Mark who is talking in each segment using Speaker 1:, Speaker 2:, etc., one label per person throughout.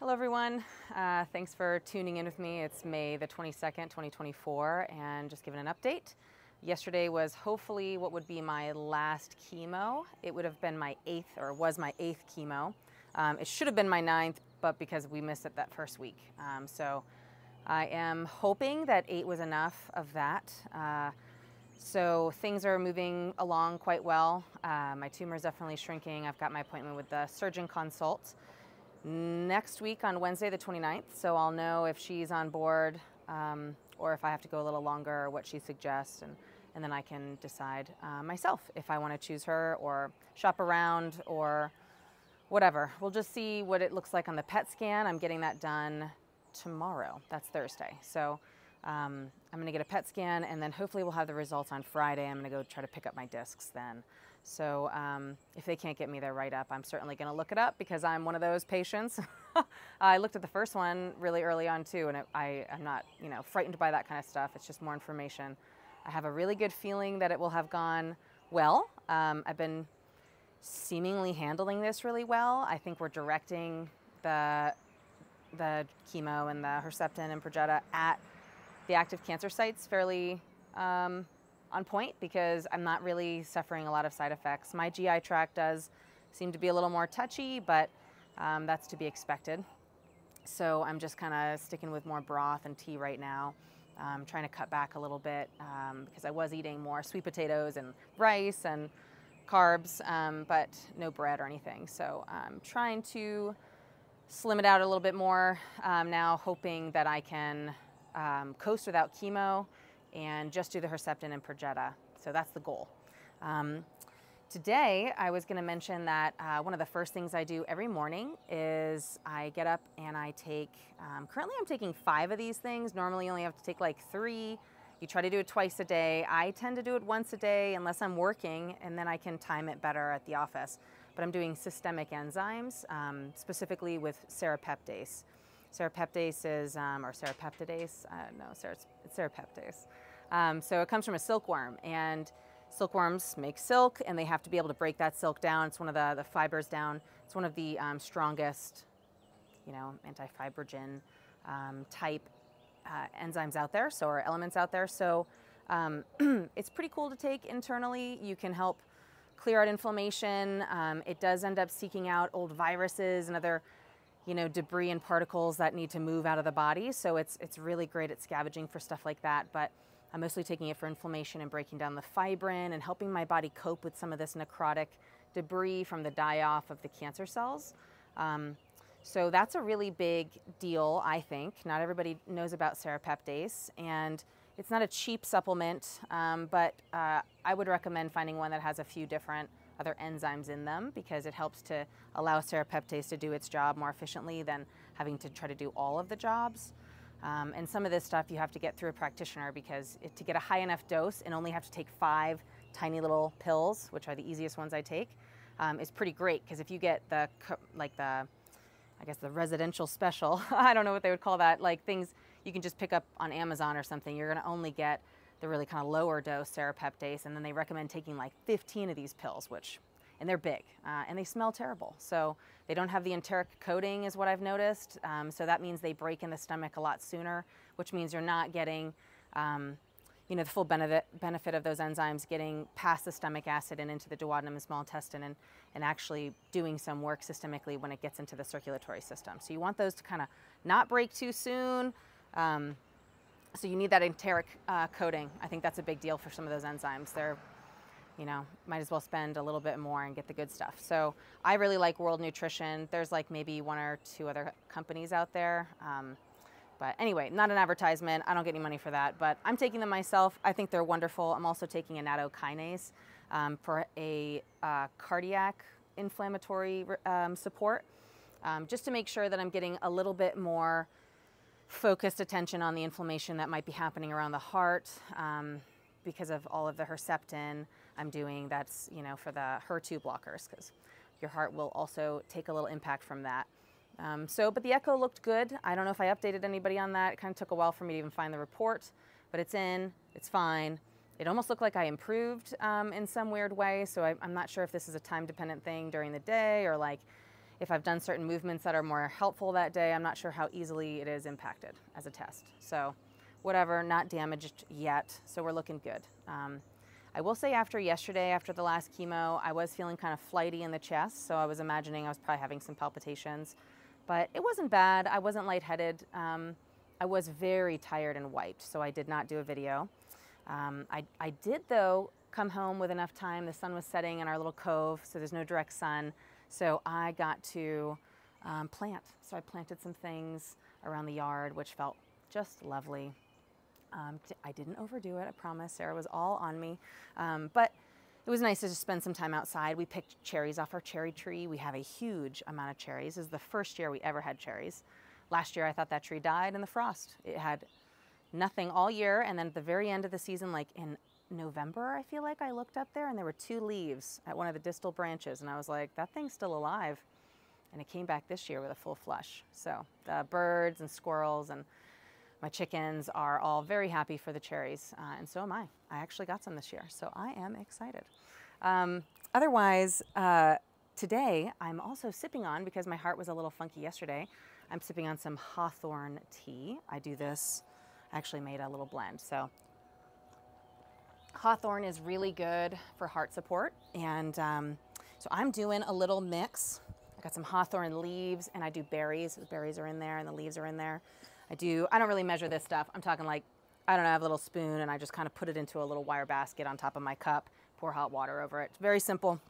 Speaker 1: Hello, everyone. Uh, thanks for tuning in with me. It's May the 22nd, 2024, and just giving an update. Yesterday was hopefully what would be my last chemo. It would have been my eighth, or was my eighth chemo. Um, it should have been my ninth, but because we missed it that first week. Um, so I am hoping that eight was enough of that. Uh, so things are moving along quite well. Uh, my tumor is definitely shrinking. I've got my appointment with the surgeon consult next week on Wednesday, the 29th. So I'll know if she's on board um, or if I have to go a little longer or what she suggests. And, and then I can decide uh, myself if I want to choose her or shop around or whatever. We'll just see what it looks like on the PET scan. I'm getting that done tomorrow. That's Thursday. So um, I'm going to get a PET scan and then hopefully we'll have the results on Friday. I'm going to go try to pick up my discs then. So um, if they can't get me their write up, I'm certainly going to look it up because I'm one of those patients. I looked at the first one really early on too, and it, I am not, you know, frightened by that kind of stuff. It's just more information. I have a really good feeling that it will have gone well. Um, I've been seemingly handling this really well. I think we're directing the the chemo and the Herceptin and Perjeta at the active cancer sites fairly um, on point because I'm not really suffering a lot of side effects. My GI tract does seem to be a little more touchy, but um, that's to be expected. So I'm just kind of sticking with more broth and tea right now. Um, trying to cut back a little bit um, because I was eating more sweet potatoes and rice and carbs, um, but no bread or anything. So I'm trying to slim it out a little bit more um, now, hoping that I can um, coast without chemo and just do the Herceptin and Perjeta. So that's the goal. Um, today, I was going to mention that uh, one of the first things I do every morning is I get up and I take, um, currently I'm taking five of these things. Normally, you only have to take like three. You try to do it twice a day. I tend to do it once a day unless I'm working, and then I can time it better at the office. But I'm doing systemic enzymes, um, specifically with serrapeptase. Serrapeptase is, um, or serrapeptidase, uh, no, it's serrapeptase. Um, so it comes from a silkworm, and silkworms make silk, and they have to be able to break that silk down. It's one of the, the fibers down. It's one of the um, strongest, you know, anti-fibrogen um, type uh, enzymes out there, so or elements out there. So um, it's pretty cool to take internally. You can help clear out inflammation. Um, it does end up seeking out old viruses and other you know, debris and particles that need to move out of the body. So it's, it's really great at scavenging for stuff like that. But I'm mostly taking it for inflammation and breaking down the fibrin and helping my body cope with some of this necrotic debris from the die off of the cancer cells. Um, so that's a really big deal, I think. Not everybody knows about serrapeptase, and it's not a cheap supplement, um, but uh, I would recommend finding one that has a few different other enzymes in them because it helps to allow serrapeptase to do its job more efficiently than having to try to do all of the jobs. Um, and some of this stuff you have to get through a practitioner because it, to get a high enough dose and only have to take five tiny little pills, which are the easiest ones I take, um, is pretty great. Because if you get the like the I guess the residential special, I don't know what they would call that, like things you can just pick up on Amazon or something, you're going to only get the really kind of lower dose serrapeptase, and then they recommend taking like 15 of these pills, which, and they're big, uh, and they smell terrible. So they don't have the enteric coating, is what I've noticed. Um, so that means they break in the stomach a lot sooner, which means you're not getting, um, you know, the full benefit, benefit of those enzymes getting past the stomach acid and into the duodenum and small intestine and, and actually doing some work systemically when it gets into the circulatory system. So you want those to kind of not break too soon. Um, so you need that enteric uh, coating. I think that's a big deal for some of those enzymes. They're, you know, might as well spend a little bit more and get the good stuff. So I really like World Nutrition. There's like maybe one or two other companies out there. Um, but anyway, not an advertisement. I don't get any money for that. But I'm taking them myself. I think they're wonderful. I'm also taking a nattokinase um, for a uh, cardiac inflammatory um, support, um, just to make sure that I'm getting a little bit more focused attention on the inflammation that might be happening around the heart um, because of all of the Herceptin I'm doing. That's, you know, for the HER2 blockers because your heart will also take a little impact from that. Um, so, but the echo looked good. I don't know if I updated anybody on that. It kind of took a while for me to even find the report, but it's in, it's fine. It almost looked like I improved um, in some weird way, so I, I'm not sure if this is a time dependent thing during the day or like if I've done certain movements that are more helpful that day, I'm not sure how easily it is impacted as a test. So whatever, not damaged yet, so we're looking good. Um, I will say after yesterday, after the last chemo, I was feeling kind of flighty in the chest, so I was imagining I was probably having some palpitations, but it wasn't bad. I wasn't lightheaded. Um, I was very tired and wiped, so I did not do a video. Um, I, I did, though, come home with enough time. The sun was setting in our little cove, so there's no direct sun. So I got to um, plant. So I planted some things around the yard, which felt just lovely. Um, I didn't overdo it, I promise. Sarah was all on me. Um, but it was nice to just spend some time outside. We picked cherries off our cherry tree. We have a huge amount of cherries. This is the first year we ever had cherries. Last year I thought that tree died in the frost. It had nothing all year, and then at the very end of the season, like in November, I feel like I looked up there and there were two leaves at one of the distal branches, and I was like, that thing's still alive. And it came back this year with a full flush. So the birds and squirrels and my chickens are all very happy for the cherries, uh, and so am I. I actually got some this year, so I am excited. Um, otherwise, uh, today I'm also sipping on, because my heart was a little funky yesterday, I'm sipping on some hawthorn tea. I do this, I actually made a little blend. So Hawthorn is really good for heart support. And um, so I'm doing a little mix. I got some hawthorn leaves and I do berries. The berries are in there and the leaves are in there. I do, I don't really measure this stuff. I'm talking like, I don't know, I have a little spoon and I just kind of put it into a little wire basket on top of my cup, pour hot water over it. It's very simple.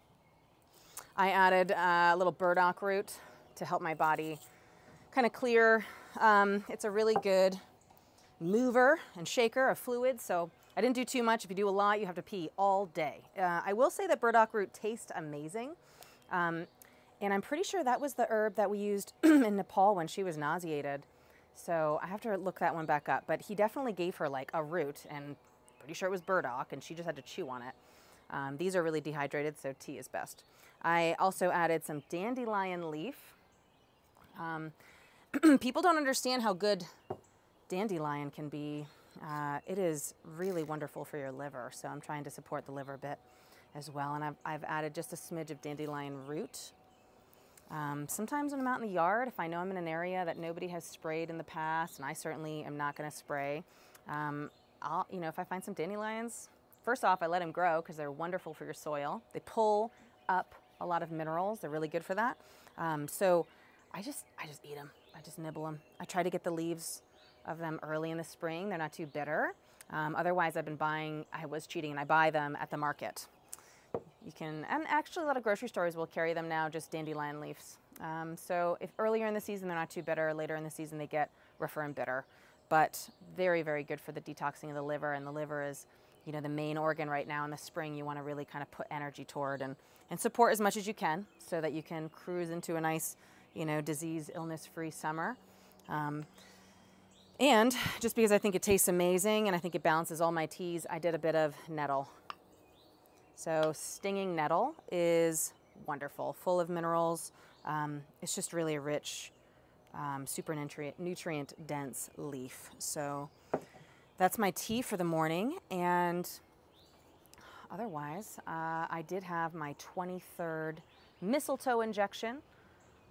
Speaker 1: I added a little burdock root to help my body kind of clear. Um, it's a really good mover and shaker of fluids. So I didn't do too much. If you do a lot, you have to pee all day. Uh, I will say that burdock root tastes amazing. Um, and I'm pretty sure that was the herb that we used in Nepal when she was nauseated. So I have to look that one back up. But he definitely gave her like a root, and pretty sure it was burdock, and she just had to chew on it. Um, these are really dehydrated, so tea is best. I also added some dandelion leaf. Um, people don't understand how good dandelion can be uh, it is really wonderful for your liver, so I'm trying to support the liver a bit as well. And I've, I've added just a smidge of dandelion root. Um, sometimes when I'm out in the yard, if I know I'm in an area that nobody has sprayed in the past, and I certainly am not going to spray, um, I'll, you know, if I find some dandelions, first off, I let them grow because they're wonderful for your soil. They pull up a lot of minerals. They're really good for that. Um, so I just, I just eat them. I just nibble them. I try to get the leaves of them early in the spring. They're not too bitter. Um, otherwise, I've been buying, I was cheating and I buy them at the market. You can, and actually a lot of grocery stores will carry them now, just dandelion leaves. Um, so if earlier in the season they're not too bitter, later in the season they get rougher and bitter. But very, very good for the detoxing of the liver. And the liver is, you know, the main organ right now in the spring you want to really kind of put energy toward and, and support as much as you can so that you can cruise into a nice, you know, disease, illness-free summer. Um, and just because I think it tastes amazing and I think it balances all my teas, I did a bit of nettle. So stinging nettle is wonderful, full of minerals. Um, it's just really a rich, um, super nutrient, nutrient dense leaf. So that's my tea for the morning. And otherwise, uh, I did have my 23rd mistletoe injection,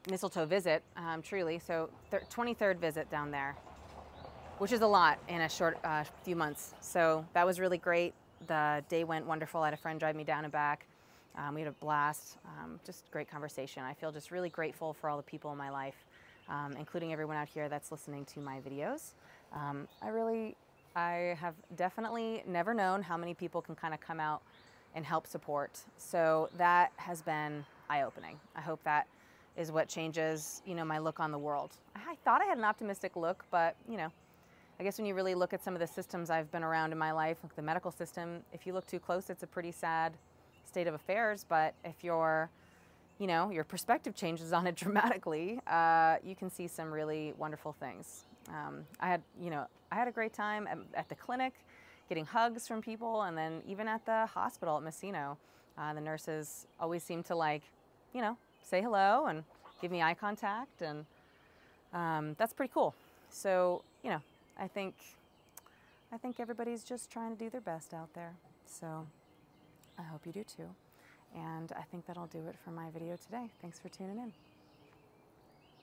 Speaker 1: mistletoe visit, um, truly. So 23rd visit down there which is a lot in a short uh, few months. So that was really great. The day went wonderful. I had a friend drive me down and back. Um, we had a blast, um, just great conversation. I feel just really grateful for all the people in my life, um, including everyone out here that's listening to my videos. Um, I really, I have definitely never known how many people can kind of come out and help support. So that has been eye-opening. I hope that is what changes, you know, my look on the world. I thought I had an optimistic look, but you know, I guess when you really look at some of the systems I've been around in my life, like the medical system, if you look too close, it's a pretty sad state of affairs. But if your, you know, your perspective changes on it dramatically, uh, you can see some really wonderful things. Um, I had, you know, I had a great time at, at, the clinic, getting hugs from people, and then even at the hospital at Messino, uh, the nurses always seem to like, you know, say hello and give me eye contact, and um, that's pretty cool. So, you know, I think I think everybody's just trying to do their best out there. So I hope you do too. And I think that'll do it for my video today. Thanks for tuning in.